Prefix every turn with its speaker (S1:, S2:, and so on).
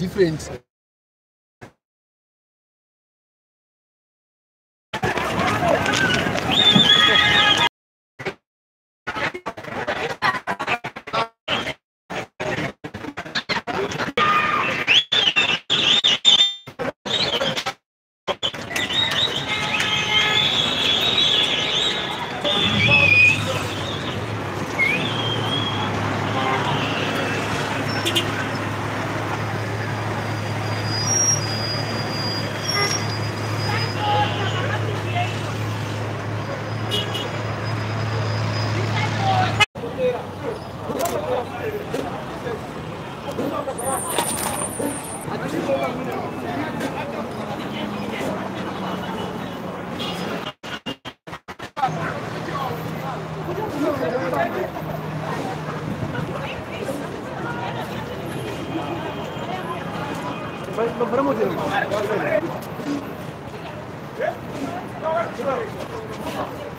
S1: different. bari mu Vamos,